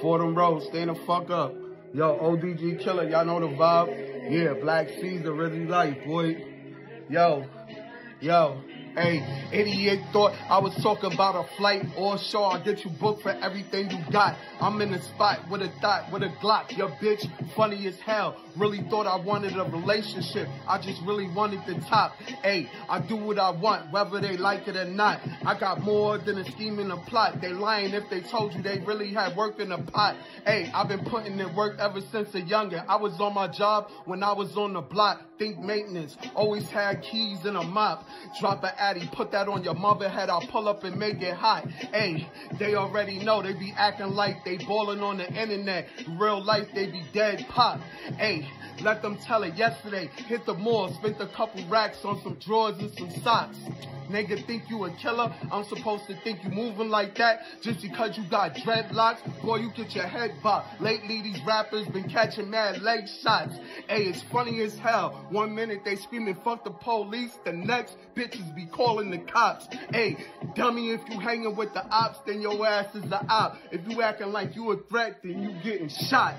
Fordham Road, stand the fuck up. Yo, ODG Killer, y'all know the vibe? Yeah, Black Caesar, Rizzy Life, boy. Yo, yo. Hey, idiot thought I was talking about a flight or show. I'll get you booked for everything you got. I'm in the spot with a dot, with a Glock. Your bitch, funny as hell. Really thought I wanted a relationship. I just really wanted the top. Hey, I do what I want, whether they like it or not. I got more than a scheme and a plot. They lying if they told you they really had work in the pot. Hey, I've been putting in work ever since a younger. I was on my job when I was on the block. Think maintenance. Always had keys in a mop. Drop an addy, put that on your mother head. I'll pull up and make it hot. Hey, they already know they be acting like they balling on the internet. Real life, they be dead pop. Hey, let them tell it. Yesterday, hit the mall, spent a couple racks on some drawers and some socks. Nigga think you a killer? I'm supposed to think you moving like that just because you got dreadlocks? Boy, you get your head bopped. Lately, these rappers been catching mad leg shots. Hey, it's funny as hell. One minute they screaming fuck the police, the next bitches be calling the cops. Hey, dummy, if you hanging with the ops, then your ass is the op. If you acting like you a threat, then you getting shot.